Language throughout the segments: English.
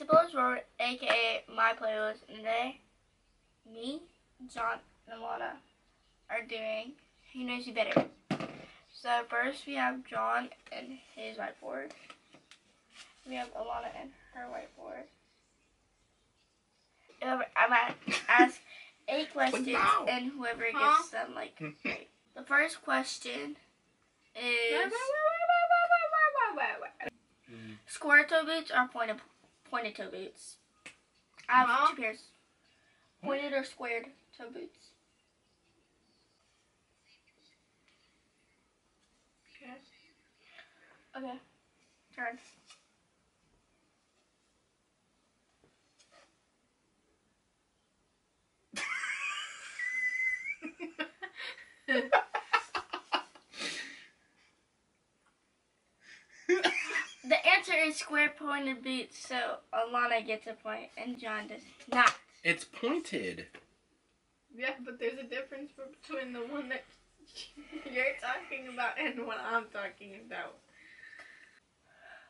aka my playlist. And today, me, John, and Alanna are doing Who Knows You Better. So first we have John and his whiteboard. We have Alanna and her whiteboard. I'm gonna ask eight questions, now? and whoever Huh? gets them like right. The first question is square toe boots or pointed pointed toe boots. I have two pairs. Pointed or squared toe boots. Okay. Turn. The answer is square pointed boots, so Alanna gets a point and John does not. It's pointed. Yeah, but there's a difference between the one that you're talking about and what I'm talking about.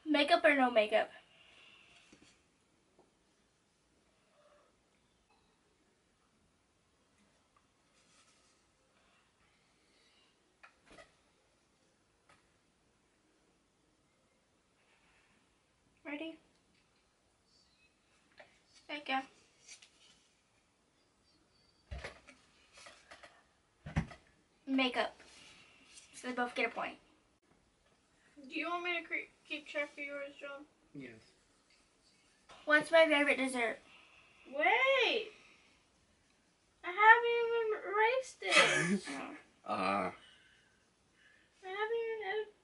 Makeup or no makeup? Ready? There you go. Makeup. So they both get a point. Do you want me to cre- keep track of yours, John? Yes. What's my favorite dessert? Wait! I haven't even erased it. Ah. I haven't even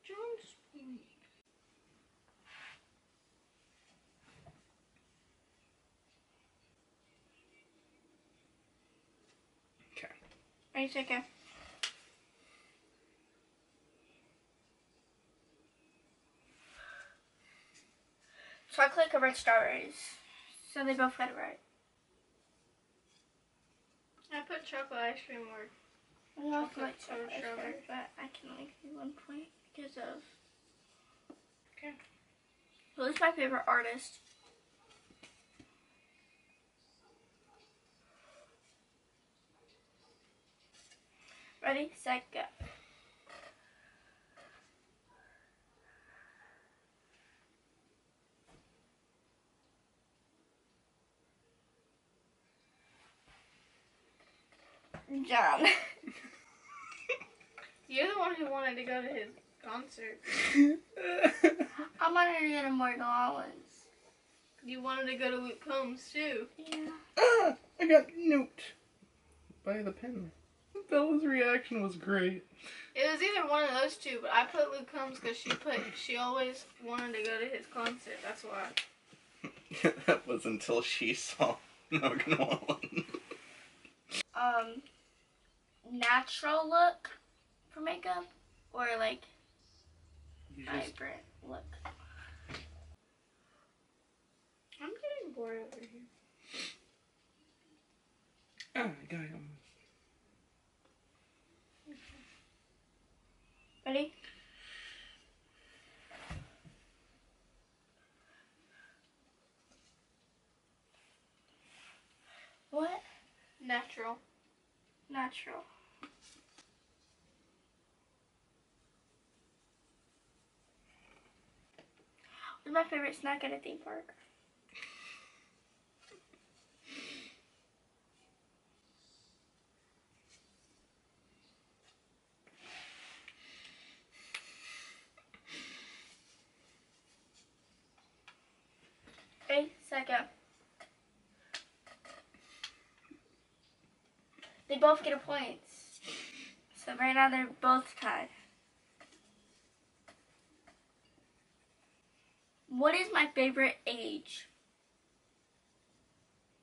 Ready, set, go. Chocolate covered strawberries. So they both got it right. I put chocolate ice cream or I also Chocolate like covered chocolate strawberry. strawberry, but I can only give you one point because of. Okay. Who's my favorite artist? Ready, set, go. John. You're the one who wanted to go to his concert. I wanted to get a more dollars. You wanted to go to Luke Combs too. Yeah. ah, I got nuked by the pen. Bella's reaction was great. It was either one of those two, but I put Luke Combs because she put she always wanted to go to his concert. That's why. that was until she saw Morgan Wallen. Um, natural look for makeup or like You just vibrant look. I'm getting bored over here. ah, I got him. Ready? What? Natural. Natural. What's my favorite snack at a theme park? Eight second. They both get a point. So right now they're both tied. What is my favorite age?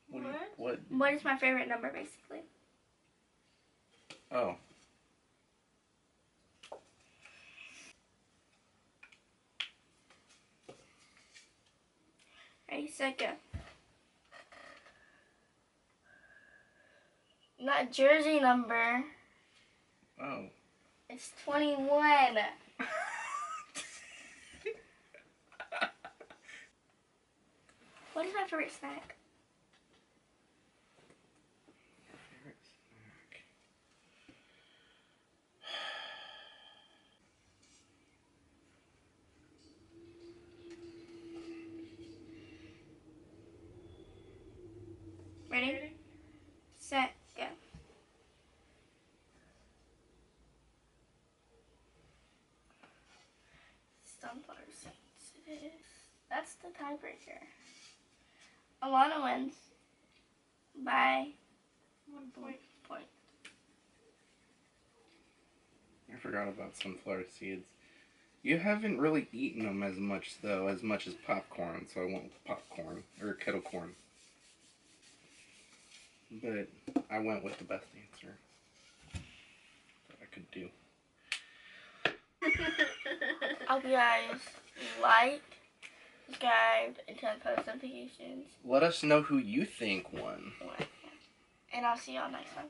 What? you- What? what? What is my favorite number, basically? Oh. Ready, set, go. got a jersey number. Oh. It's 21. what is my favorite snack? Favorite snack. Ready? Set. That's the tiebreaker. Alanna wins by One point. point. I forgot about sunflower seeds. You haven't really eaten them as much though, as much as popcorn, so I went with popcorn or kettle corn. But I went with the best answer that I could do. I hope you guys like, subscribe, and turn post notifications. Let us know who you think won. And I'll see y'all next time.